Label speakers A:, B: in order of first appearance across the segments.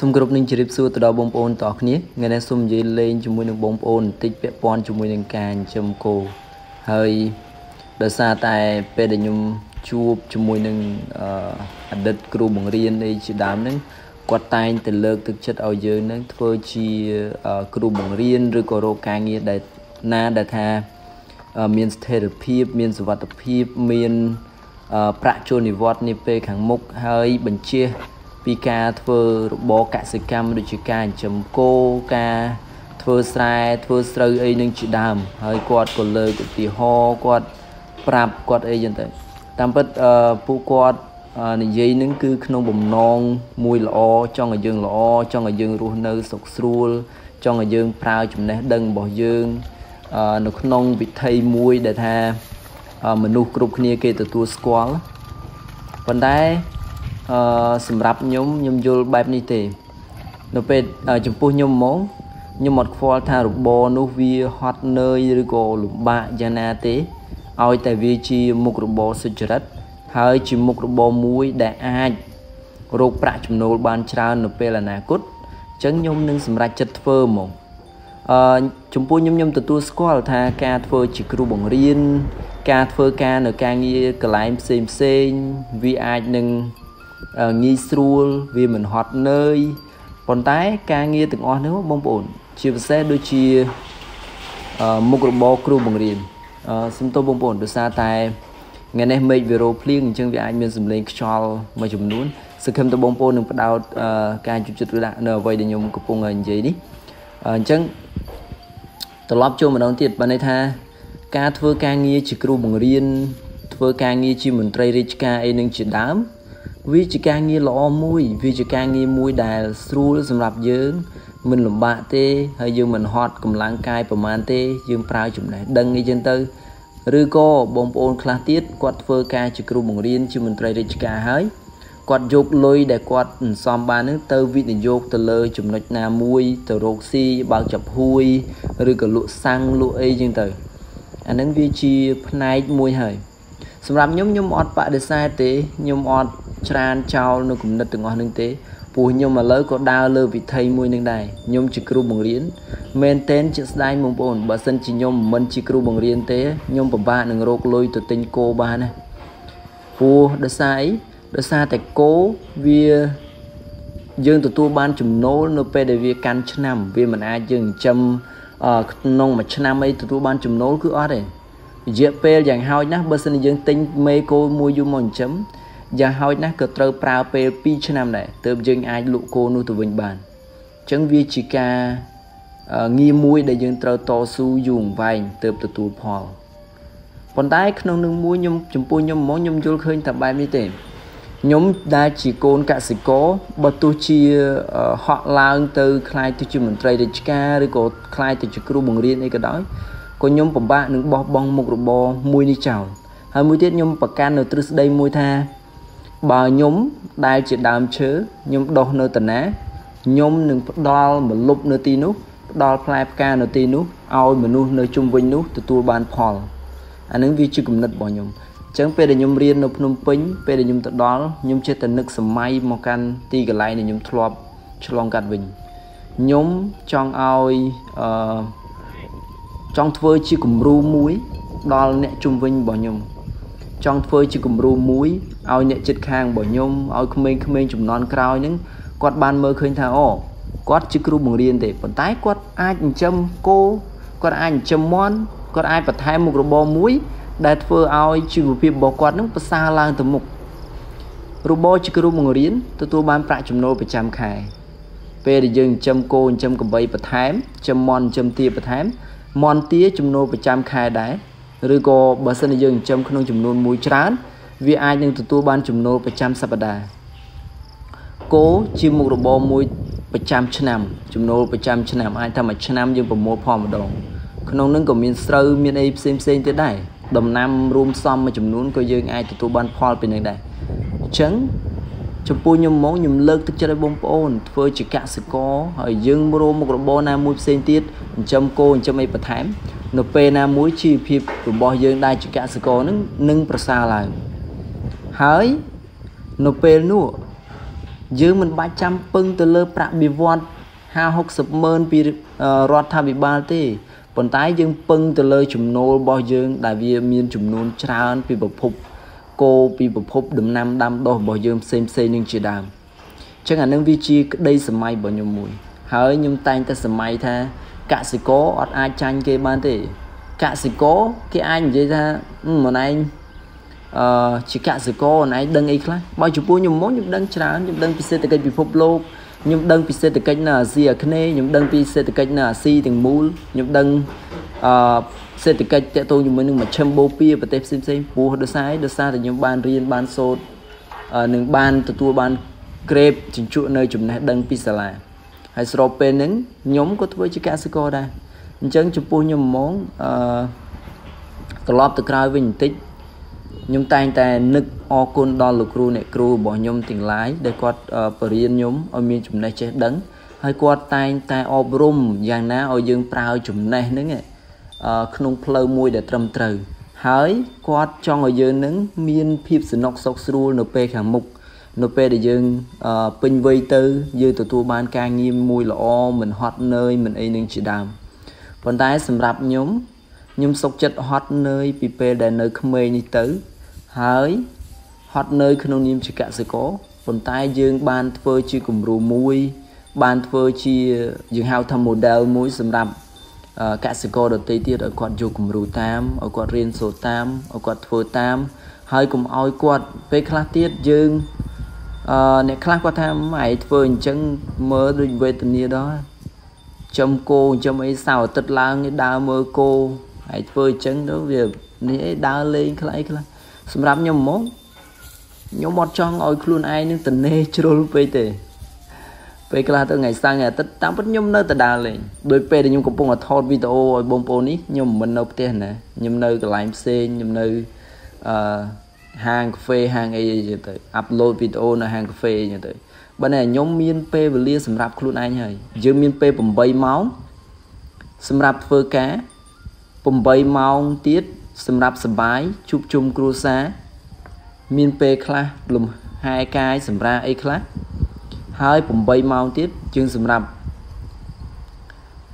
A: សូមគោរពនឹងជម្រាបសួរទៅដល់បងប្អូនទាំងអស់គ្នាថ្ងៃនេះសូមនិយាយលេងជាមួយនឹងបងប្អូនបន្តិចពាក់ព័ន្ធជាមួយនឹងការចិញ្ចឹមគោហើយដោយសារតែពេលដែលខ្ញុំជួបជាមួយនឹងអតីតគ្រូបង្រៀនអីជាដើមហ្នឹងគាត់តែងតែលើកទឹកចិត្តឲ្យយើងនឹងធ្វើជាគ្រូបង្រៀនឬក៏រកការងារដែលណាដែលថាមានស្ថិរភាព មានសុវត្ថិភាពមានប្រាក់ចូលនិវត្តន៍នាពេលខាងមុខហើយបញ្ជា ពីការធ្វើរបរកសិកម្មដូចជាការចិញ្ចឹមគោការធ្វើស្រែធ្វើស្រូវអីនឹងជាដើមហើយគាត់ក៏លើកឧទាហរណ៍គាត់ប្រាប់គាត់អីចឹងទៅតាមពិតពួកគាត់និយាយនឹងគឺក្នុងបំណងមួយល្អចង់ឲ្យយើងល្អចង់ឲ្យយើងរស់នៅសុខស្រួលចង់ឲ្យយើងប្រើចំណេះដឹងរបស់យើងនៅក្នុងវិធីមួយដែលថាមនុស្សគ្រប់គ្នាគេទទួលស្គាល់ប៉ុន្តែ អឺសម្រាប់ខ្ញុំខ្ញុំយល់បែបនេះទេ នៅពេលចំពោះខ្ញុំហ្មងខ្ញុំអត់ខ្វល់ថារបរនោះវាហត់នឿយឬក៏លំបាកយ៉ាងណាទេឲ្យតែវាជាមុខរបរសុចរិតហើយជាមុខរបរមួយដែលអាចរកប្រាក់ចំណូលបានច្រើននៅពេលអនាគតអញ្ចឹងខ្ញុំនឹងសម្រេចចិត្តធ្វើហ្មងអឺចំពោះខ្ញុំខ្ញុំទទួលស្គាល់ថាការធ្វើជាគ្រូបង្រៀនការធ្វើការនៅការងារកន្លែងផ្សេងផ្សេងវាអាចនឹង ងាយស្រួលវាមិនហត់នឿយប៉ុន្តែការងារទាំងអស់នេះបងប្អូន ជាពិសេសដូចជាមុខរបរគ្រូបង្រៀនសំទោសបងប្អូនដោយសារតែថ្ងៃនេះមេឃវារោភ្លៀងអញ្ចឹងវាអាចមានសម្លេងខ្យល់មួយចំនួនសង្ឃឹមទៅបងប្អូននឹងផ្ដោតការជឿចិត្តឬដាក់នៅអ្វីដែលខ្ញុំកំពុងនិយាយនេះអញ្ចឹងត្រឡប់ចូលម្ដងទៀតបើន័យថា ការធ្វើការងារជាគ្រូបង្រៀនធ្វើការងារជាមន្ត្រីរាជការអីនឹងជាដើម វាជាការងារល្អមួយ វាជាការងារមួយដែលស្រួលសម្រាប់យើង មិនលំបាកទេហើយយើងមិនហត់កម្លាំងកាយប្រមាណទេ យើងប្រើចំណេះដឹងអីចឹងទៅឬក៏បងប្អូនខ្លះទៀតគាត់ធ្វើការជាគ្រូបង្រៀនជាមន្ត្រីរាជការហើយគាត់យកលុយដែលគាត់សន្សំបាននឹងទៅវិនិយោគទៅលើចំណុចណាមួយទៅរកស៊ីបើកចាប់ហួយឬក៏លក់សាំងលក់អីចឹងទៅអានឹងវាជាផ្នែកមួយហើយសម្រាប់ខ្ញុំខ្ញុំអត់បដិសេធទេខ្ញុំអត់ ច្រានចោលនៅគំនិតទាំងអស់នឹងទេព្រោះខ្ញុំឥឡូវក៏ដើរលើវិធីមួយនឹងដែរខ្ញុំជាគ្រូបង្រៀនមែនតែនជាក់ស្ដែងបងប្អូនបើសិនជាខ្ញុំមិនជាគ្រូបង្រៀនទេខ្ញុំពិបាកនឹងរកលុយទៅទិញគោបានណាព្រោះដោយសារអីដោយសារតែគោវាយើងទទួលបានចំណូលនៅពេលដែលវាកាន់ឆ្នាំ វាមិនអាចយើងចិញ្ចឹមក្នុងមួយឆ្នាំអីទទួលបានចំណូលគឺអត់ទេរយៈពេលយ៉ាងហោចណាស់បើសិនជាយើងទិញមេគោមួយយូរមកចិញ្ចឹម យ៉ាងហោចណាស់ក៏ត្រូវប្រើពេល2ឆ្នាំដែរទើបយើងអាចលក់គោនោះទៅវិញបានអញ្ចឹងវាជាការងារមួយដែលយើងត្រូវតស៊ូយូរអង្វែងទើបទទួលផលប៉ុន្តែក្នុងនឹងមួយខ្ញុំចំពោះខ្ញុំហ្មងខ្ញុំយល់ឃើញថាបែបនេះទេខ្ញុំដែលជាកូនកសិករបើទោះជាហក់ឡើងទៅខ្លាយទៅជាមន្ត្រីរាជការឬក៏ខ្លាយទៅជាគ្រូបង្រៀនអីក៏ដោយក៏ខ្ញុំពិបាកនឹងបោះបង់មុខរបរមួយនេះចោលហើយមួយទៀតខ្ញុំប្រកាន់នៅទ្រឹស្ដីមួយថា បើខ្ញុំដែលជាដើមឈើខ្ញុំដុះនៅតាណាខ្ញុំនឹងផ្ដល់មលុបនៅទីនោះផ្ដល់ផ្លែផ្កានៅទីនោះឲ្យមនុស្សនៅជុំវិញនោះទទួលបានផលអានឹងវាជាគំនិតរបស់ខ្ញុំអញ្ចឹងពេលដែលខ្ញុំរៀននៅភ្នំពេញពេលដែលខ្ញុំទៅដល់ខ្ញុំចេះតែនឹកសម័យមកកាន់ទីកន្លែងដែលខ្ញុំធ្លាប់ឆ្លងកាត់វិញខ្ញុំចង់ឲ្យអឺចង់ធ្វើជាគំរូមួយដល់អ្នកជុំវិញរបស់ខ្ញុំ ចង់ធ្វើជាគំរូមួយឲ្យអ្នកចិត្តខាងរបស់ខ្ញុំឲ្យក្មេងៗចំនួនក្រោយហ្នឹងគាត់បានមើលឃើញថាអូគាត់ជាគ្រូបង្រៀនទេប៉ុន្តែគាត់អាចចិញ្ចឹមគោគាត់អាចចិញ្ចឹមមាន់គាត់អាចបន្ថែមមុខរបរមួយ ដែលធ្វើឲ្យជីវភាពរបស់គាត់នឹងប្រសើរឡើងទៅមុខរបរជាគ្រូបង្រៀនទទួលបានប្រាក់ចំណូលប្រចាំខែពេលដែលយើងចិញ្ចឹមគោចិញ្ចឹមក្របីបន្ថែមចិញ្ចឹមមាន់ចិញ្ចឹមទាបន្ថែមមាន់ទាចំណូលប្រចាំខែដែរ ឬក៏បើសិនជាយើងចិញ្ចឹមក្នុងចំនួនមួយច្រើន វាអាចនឹងទទួលបានចំណូលប្រចាំសប្តាហ៍គោជាមុខរបរមួយប្រចាំឆ្នាំចំណូលប្រចាំឆ្នាំអាចថាមួយឆ្នាំយើងប្រមូលផលម្ដងក្នុងនឹងក៏មានស្រូវមានអីផ្សេងផ្សេងទៀតដែរដំណាំរួមផ្សំមួយចំនួនក៏យើងអាចទទួលបានផលពីនឹងដែរអញ្ចឹងចំពោះខ្ញុំមកខ្ញុំលើកទឹកចិត្តឲ្យបងប្អូនធ្វើជាកសិករហើយយើងរួមមុខរបរណាមួយផ្សេងទៀតចិញ្ចឹមគោចិញ្ចឹមអីបន្ថែម នៅពេលណាមួយជីវភាពរបស់យើងដែលជាកសិករនឹងនឹងប្រសើរឡើងហើយនៅពេលនោះយើងមិនបាច់ចាំពឹងទៅលើប្រាក់បៀវត្ស50 60ម៉ឺនពីរដ្ឋាភិបាលទេប៉ុន្តែយើងពឹងទៅលើចំណូលរបស់យើង ដែលវាមានចំនួនច្រើន ពីប្រភពគោពីប្រភពដំណាំដាំដុះរបស់យើងផ្សេងផ្សេងនឹងជាដើមអញ្ចឹងអានឹងវាជាក្តីសម័យរបស់ខ្ញុំមួយ ហើយខ្ញុំតែងតែសម័យថា កសិករអត់អាចចាញ់គេបានទេកសិករគេអាចនិយាយថាម្នឯងអឺជាកសិករម្នឯងដឹងអីខ្លះបើចំពោះខ្ញុំមកខ្ញុំដឹងច្រើនខ្ញុំដឹងពីសេដ្ឋកិច្ចពិភពលោកខ្ញុំដឹងពីសេដ្ឋកិច្ចនៅអាស៊ីអាគ្នេយ៍ខ្ញុំដឹងពីសេដ្ឋកិច្ចនៅអាស៊ីទាំងមូលខ្ញុំដឹងអឺសេដ្ឋកិច្ចតកតងជាមួយនឹងមជ្ឈិមបូព៌ាប្រទេសផ្សេងផ្សេងពោះដោយសារដោយសារតែខ្ញុំបានរៀនបានសូត្រនឹងបានទទួលបានក្រេបជញ្ជក់នៅចំណេះដឹងពីសាលា ហើយស្របពេលហ្នឹងខ្ញុំក៏ធ្វើជាកសិករដែរអញ្ចឹងចំពោះខ្ញុំហ្មងអឺត្រឡប់ទៅក្រោយវិញបន្តិចខ្ញុំតែងតែនឹកអរគុណដល់លោកគ្រូអ្នកគ្រូរបស់ខ្ញុំទាំងឡាយដែលគាត់បរៀនខ្ញុំឲ្យមានចំណេះចេះដឹងហើយគាត់តែងតែអប់រំយ៉ាងណាឲ្យយើងប្រើចំណេះហ្នឹងក្នុងផ្លូវមួយដែលត្រឹមត្រូវហើយគាត់ចង់ឲ្យយើងនឹងមានភាពសនុកសុខស្រួលនៅពេលខាងមុខ នៅពេលដែលយើងពេញវ័យទៅយើងទទួលបានការងារមួយល្អមិនហត់នឿយមិនអីនឹងជាដើមប៉ុន្តែសម្រាប់ខ្ញុំខ្ញុំសុខចិត្តហត់នឿយពីពេលដែលនៅក្មេងនេះទៅ ហើយហត់នឿយក្នុងនាមជាកសិករប៉ុន្តែយើងបានធ្វើជាគំរូមួយ បានធ្វើជាយើងហៅថា model មួយសម្រាប់កសិករដទៃទៀតឲ្យគាត់យកគំរូតាមឲ្យគាត់រៀនសូត្រតាមឲ្យគាត់ធ្វើតាមហើយកុំឲ្យគាត់ពេលខ្លះទៀតយើង អឺអ្នកខ្លះគាត់ថាឯងធ្វើអញ្ចឹងមើលដូចវេទនាដល់ចំគោចំអីសៅអាទិត្យឡើងឯដើរមើលគោហើយធ្វើអញ្ចឹងទៅវានេះអីដើរលេងខ្លះខ្លះសម្រាប់ខ្ញុំហ្មងខ្ញុំអត់ចង់ឲ្យខ្លួនឯងនឹងតនេជ្រុលពេកទេពេលខ្លះទៅថ្ងៃសៅរ៍ថ្ងៃអាទិត្យតាមពិតខ្ញុំនៅតែដើរលេងដោយពេលដែលខ្ញុំកំពុងតែថតវីដេអូឲ្យបងប្អូននេះខ្ញុំមិននៅផ្ទះណាខ្ញុំនៅកន្លែងផ្សេងខ្ញុំនៅអឺ ហាងកាហ្វេហាងអីចឹងទៅអាប់ឡូតវីដេអូនៅហាងកាហ្វេចឹងទៅបើតែខ្ញុំមានពេលវេលាសម្រាប់ខ្លួនឯងហើយយើងមានពេល8ម៉ោងសម្រាប់ធ្វើការ8ម៉ោងទៀតសម្រាប់សបាយជួបជុំគ្រួសារមានពេលខ្លះលំហែកាយសម្រាប់អីខ្លះហើយ8ម៉ោងទៀតយើងសម្រាប់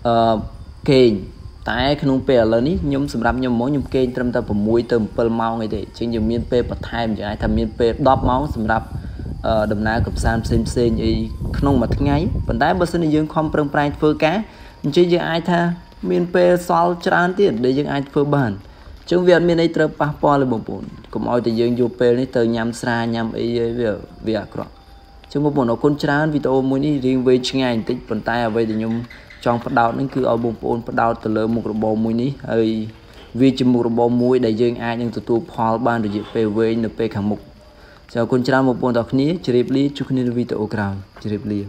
A: អឺគេង តែក្នុងពេលឥឡូវនេះខ្ញុំសម្រាប់ខ្ញុំហ្មងខ្ញុំគេងត្រឹមតែ6ទៅ7ម៉ោងអីទេអញ្ចឹងយើងមានពេលបន្ថែមយ៉ាងណាថាមានពេល10ម៉ោងសម្រាប់ដំណើរកំសាន្តផ្សេងផ្សេងអីក្នុងមួយថ្ងៃប៉ុន្តែបើសិនជាយើងខំប្រឹងប្រែងធ្វើការអញ្ចឹងយើងអាចថាមានពេលសល់ច្រើនទៀតដែលយើងអាចធ្វើបានអញ្ចឹងវាអត់មានអីត្រូវប៉ះពាល់ទេបងប្អូនកុំឲ្យតែយើងយកពេលនេះទៅញ៉ាំស្រាញ៉ាំអីវាវាអាក្រក់អញ្ចឹងបងប្អូនអរគុណច្រើនវីដេអូមួយនេះរៀងវែងឆ្ងាយបន្តិចប៉ុន្តែអ្វីដែលខ្ញុំ ចង់ផ្ដោតនឹងគឺឲ្យបងប្អូនផ្ដោតទៅលើមុខរបរមួយនេះហើយវាជាមុខរបរមួយដែលយើងអាចនឹងទទួលផលបានរយៈពេលវែងនៅពេលខាងមុខចាអរគុណច្រើនបងប្អូនទាំងគ្នាជម្រាបលាជួបគ្នានៅវីដេអូក្រោយជម្រាបលា